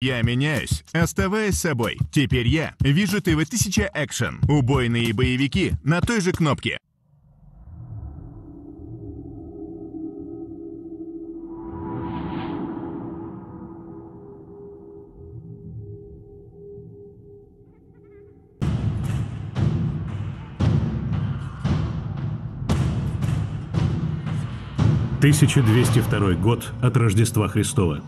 Я меняюсь, оставаясь собой. Теперь я вижу ТВ-1000 Action. Убойные боевики на той же кнопке. Тысяча двести второй год от Рождества Христова.